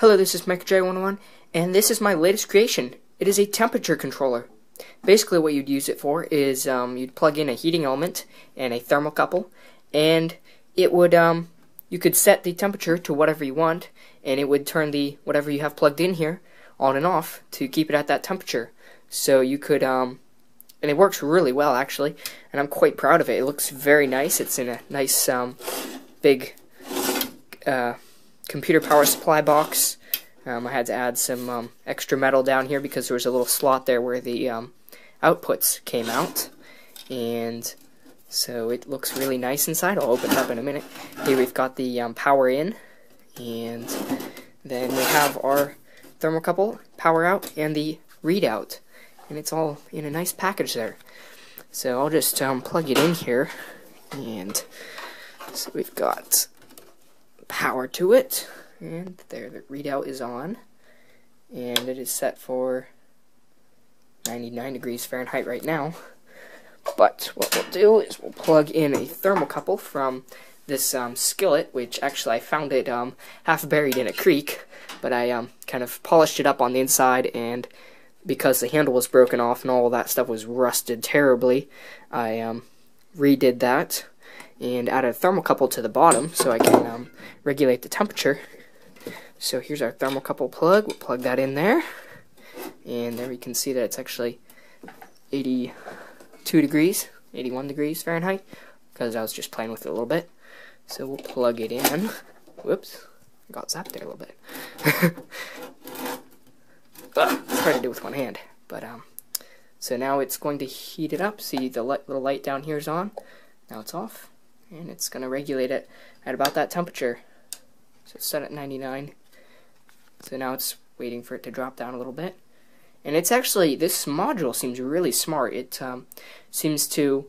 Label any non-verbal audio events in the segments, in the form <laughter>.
Hello, this is MakerJ101, and this is my latest creation. It is a temperature controller. Basically, what you'd use it for is um, you'd plug in a heating element and a thermocouple, and it would um, you could set the temperature to whatever you want, and it would turn the whatever you have plugged in here on and off to keep it at that temperature. So you could um, and it works really well actually, and I'm quite proud of it. It looks very nice. It's in a nice um, big uh, computer power supply box. Um, I had to add some um, extra metal down here because there was a little slot there where the um, outputs came out. And so it looks really nice inside. I'll open it up in a minute. Here we've got the um, power in. And then we have our thermocouple power out and the readout. And it's all in a nice package there. So I'll just um, plug it in here. And so we've got power to it. And there, the readout is on. And it is set for 99 degrees Fahrenheit right now. But what we'll do is we'll plug in a thermocouple from this um, skillet, which actually I found it um, half buried in a creek, but I um, kind of polished it up on the inside, and because the handle was broken off and all that stuff was rusted terribly, I um, redid that and add a thermocouple to the bottom so I can um, regulate the temperature. So here's our thermocouple plug. We'll plug that in there. And there we can see that it's actually 82 degrees, 81 degrees Fahrenheit, because I was just playing with it a little bit. So we'll plug it in. Whoops, got zapped there a little bit. <laughs> Ugh, try to do with one hand. But, um, so now it's going to heat it up. See the light, little light down here is on. Now it's off and it's going to regulate it at about that temperature. So it's set at 99. So now it's waiting for it to drop down a little bit. And it's actually, this module seems really smart. It um, seems to,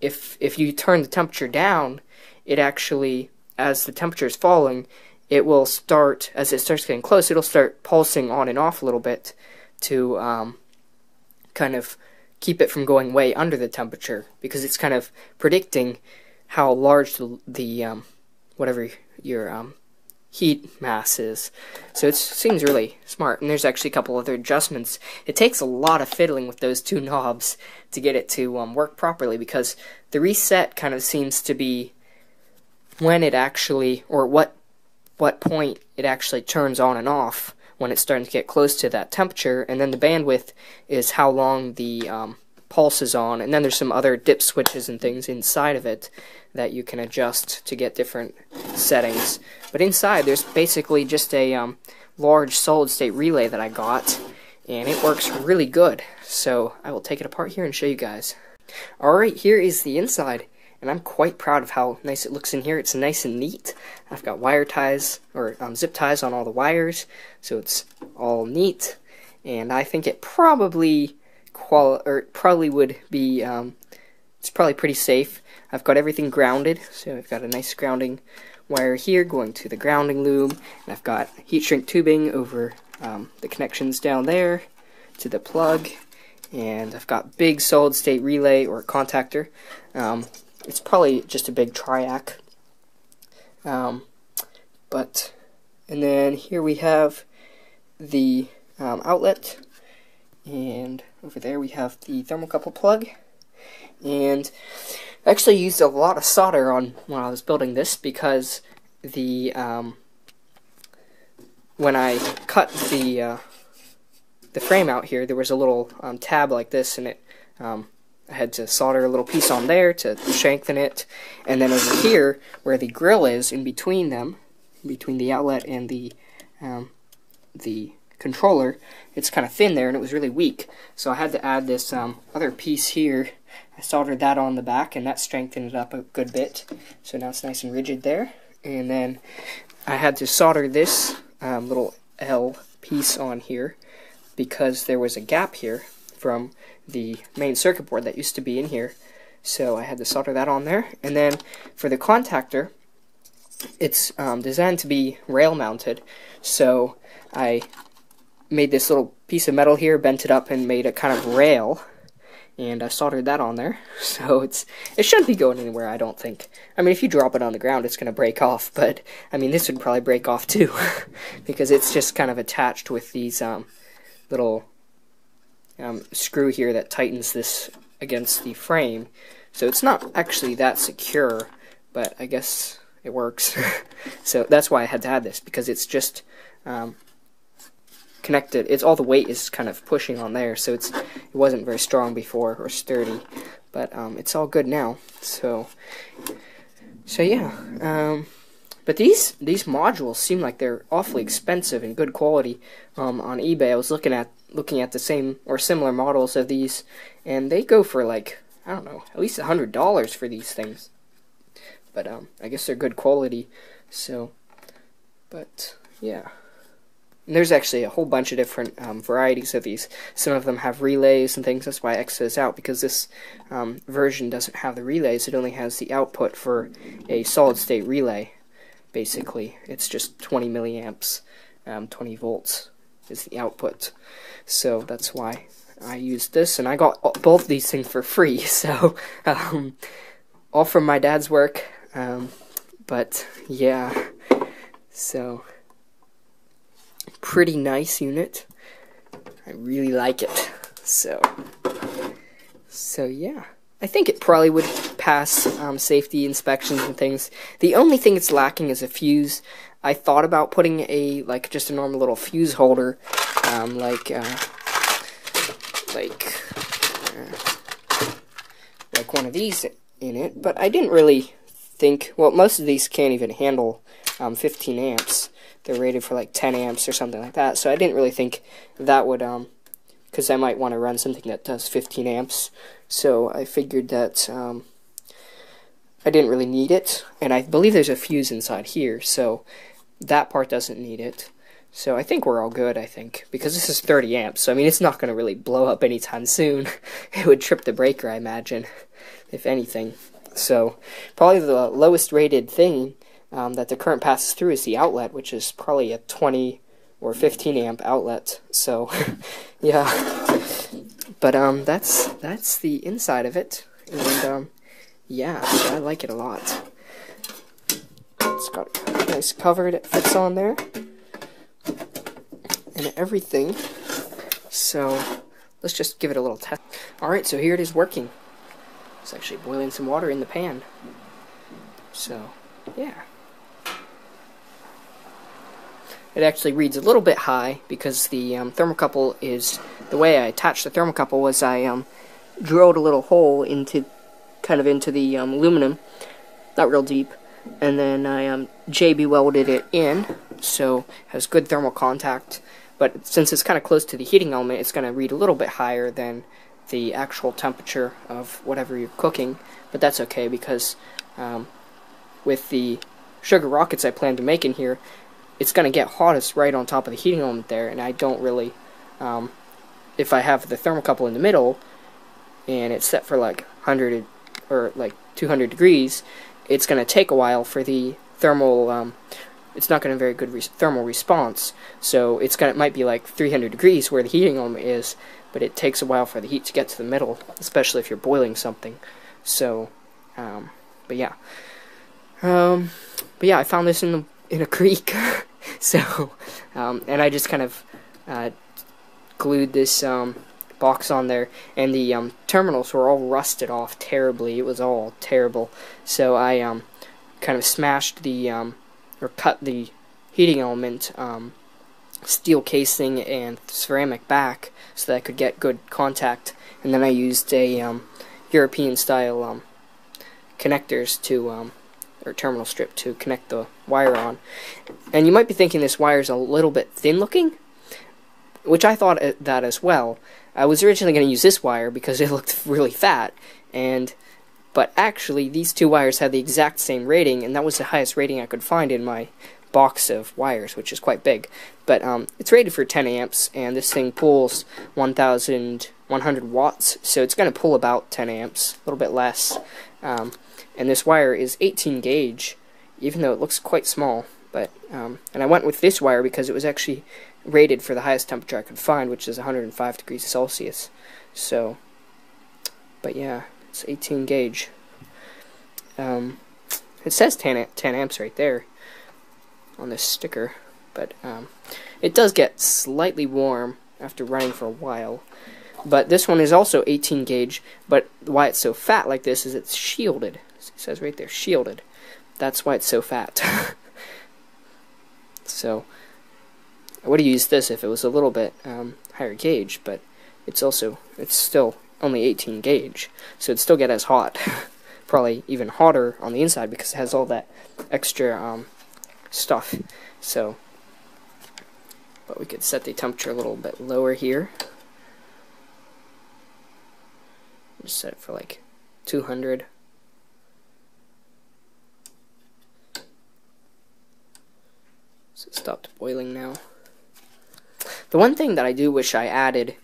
if, if you turn the temperature down, it actually, as the temperature is falling, it will start, as it starts getting close, it'll start pulsing on and off a little bit to um, kind of keep it from going way under the temperature because it's kind of predicting how large the, the um, whatever your um, heat mass is. So it seems really smart. And there's actually a couple other adjustments. It takes a lot of fiddling with those two <laughs> knobs to get it to um, work properly because the reset kind of seems to be when it actually, or what what point it actually turns on and off when it's starting to get close to that temperature, and then the bandwidth is how long the um, pulse is on, and then there's some other dip switches and things inside of it that you can adjust to get different settings. But inside, there's basically just a um, large solid-state relay that I got, and it works really good. So I will take it apart here and show you guys. Alright, here is the inside, and I'm quite proud of how nice it looks in here. It's nice and neat. I've got wire ties, or um, zip ties on all the wires, so it's all neat. And I think it probably qual or probably would be um, it's probably pretty safe. I've got everything grounded, so I've got a nice grounding wire here going to the grounding loom, and I've got heat shrink tubing over um, the connections down there to the plug, and I've got big solid state relay or contactor. Um, it's probably just a big triac. Um, but, and then here we have the um, outlet and over there we have the thermocouple plug. And I actually used a lot of solder on when I was building this because the um, when I cut the uh, the frame out here, there was a little um, tab like this, and it um, I had to solder a little piece on there to strengthen it, and then over here where the grill is, in between them, between the outlet and the um, the controller, it's kind of thin there and it was really weak. So I had to add this um, other piece here. I soldered that on the back and that strengthened it up a good bit. So now it's nice and rigid there. And then I had to solder this um, little L piece on here because there was a gap here from the main circuit board that used to be in here. So I had to solder that on there. And then for the contactor, it's um, designed to be rail mounted. So I made this little piece of metal here, bent it up, and made a kind of rail. and I soldered that on there. <laughs> So it's it shouldn't be going anywhere, I don't think. I mean, if you drop it on the ground, it's going to break off, but I mean, this would probably break off too, <laughs> because it's just kind of attached with these um, little um, screw here that tightens this against the frame. So it's not actually that secure, but I guess it works. <laughs> so that's why I had to add this, because it's just um, connected. It's all the weight is kind of pushing on there, so it's it wasn't very strong before or sturdy, but um, it's all good now. So so yeah. Um, but these these modules seem like they're awfully expensive and good quality. Um, on eBay, I was looking at looking at the same or similar models of these, and they go for like I don't know, at least a hundred dollars for these things. But um, I guess they're good quality. So, but yeah. And there's actually a whole bunch of different um, varieties of these. Some of them have relays and things. That's why X is out because this um, version doesn't have the relays. It only has the output for a solid state relay. Basically, it's just 20 milliamps, um, 20 volts is the output. So that's why I used this, and I got both these things for free. <laughs> So um, all from my dad's work. Um, but yeah, so pretty nice unit. I really like it. So, so yeah. I think it probably would pass um, safety inspections and things. The only thing it's lacking is a fuse. I thought about putting a like just a normal little fuse holder, um, like uh, like uh, like one of these in it, but I didn't really think. Well, most of these can't even handle um, 15 amps they're rated for like 10 amps or something like that. So I didn't really think that would, um, because I might want to run something that does 15 amps. So I figured that um, I didn't really need it, and I believe there's a fuse inside here, so that part doesn't need it. So I think we're all good, I think, because this is 30 amps, so I mean, it's not going to really blow up anytime soon. <laughs> it would trip the breaker, I imagine, if anything. So, probably the lowest rated thing um, that the current passes through is the outlet, which is probably a 20 or 15 amp outlet. So, <laughs> yeah. But um, that's that's the inside of it, and um, yeah, I like it a lot. It's got a nice cover; it fits on there, and everything. So let's just give it a little test. All right, so here it is working. It's actually boiling some water in the pan. So, yeah. It actually reads a little bit high because the um, thermocouple is the way I attached the thermocouple was I um, drilled a little hole into kind of into the um, aluminum, not real deep, and then I um, JB welded it in, so it has good thermal contact. But since it's kind of close to the heating element, it's going to read a little bit higher than the actual temperature of whatever you're cooking. But that's okay because um, with the sugar rockets I plan to make in here, it's going to get hottest right on top of the heating element there, and I don't really, um, if I have the thermocouple in the middle, and it's set for like 100 or like 200 degrees, it's going to take a while for the thermal, um, it's not going to very good thermal response, so it's going to, it might be like 300 degrees where the heating element is, but it takes a while for the heat to get to the middle, especially if you're boiling something, so, um, but yeah, um, but yeah, I found this in the, in a <laughs> creek, <laughs> so, um, and I just kind of uh, glued this um, box on there, and the um, terminals were all rusted off terribly. It was all terrible. So I um, kind of smashed the, um, or cut the heating element um, steel casing and ceramic back so that I could get good contact. And then I used a um, European style um, connectors to um, or terminal strip to connect the wire on. And you might be thinking this wire is a little bit thin looking, which I thought that as well. I was originally going to use this wire because it <laughs> looked really fat, and but actually these two wires had the exact same rating, and that was the highest rating I could find in my box of wires, which is quite big. But um, it's rated for 10 amps, and this thing pulls 1,100 watts, so it's going to pull about 10 amps, a little bit less. Um, and this wire is 18 gauge, even though it looks quite small. But um, and I went with this wire because it was actually rated for the highest temperature I could find, which is 105 degrees Celsius. So but yeah, it's 18 gauge. Um, it says 10, 10 amps right there on this sticker, but um, it does get slightly warm after running for a while. But this one is also 18 gauge, but why it's so fat like this is it's shielded. It says right there, shielded. That's why it's so fat. <laughs> so, I would have used this if it was a little bit um, higher gauge, but it's also, it's still only 18 gauge, so it'd still get as hot. <laughs> Probably even hotter on the inside because it has all that extra um, stuff. So, but we could set the temperature a little bit lower here. Just set it for like 200. So it stopped boiling now. The one thing that I do wish I added,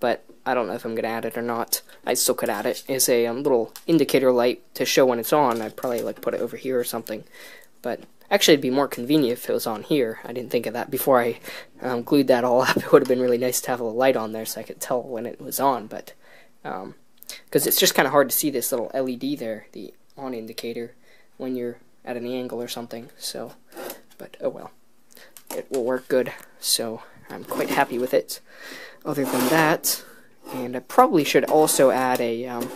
but I don't know if I'm going to add it or not, I still could add it, is a um, little indicator light to show when it's on. I'd probably like put it over here or something. But actually it'd be more convenient if it was on here. I didn't think of that before I um, glued that all <laughs> up. It would have been really nice to have a light on there so I could tell when it was on, but um, because it's just kind of hard to see this little LED there, the on indicator, when you're at an angle or something. So, but oh well, it will work good. So I'm quite happy with it. Other than that, and I probably should also add a um,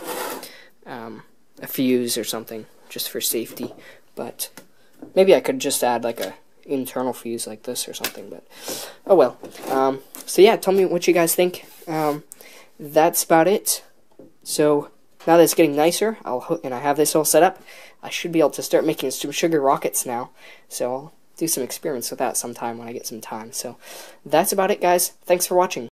um, a fuse or something just for safety. But maybe I could just add like a internal fuse like this or something. But oh well. Um, so yeah, tell me what you guys think. Um, that's about it. So now that it's getting nicer, I'll and I have this all set up, I should be able to start making some sugar rockets now. So I'll do some experiments with that sometime when I get some time. So that's about it, guys. Thanks for watching.